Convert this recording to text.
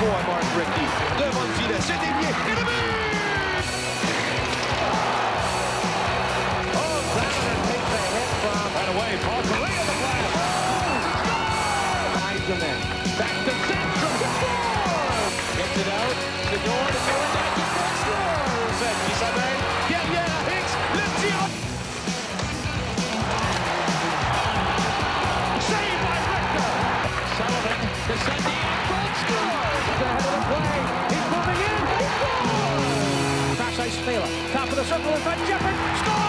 Ricky. Devant le filet, c'est dévié. Et le but! Oh, Brown takes a hit from and away. Paul Correa the glass. Oh, Finds. Back to Central. Gets it out. Door to Ice Spela. Top of the circle in front. Shepard. Scores.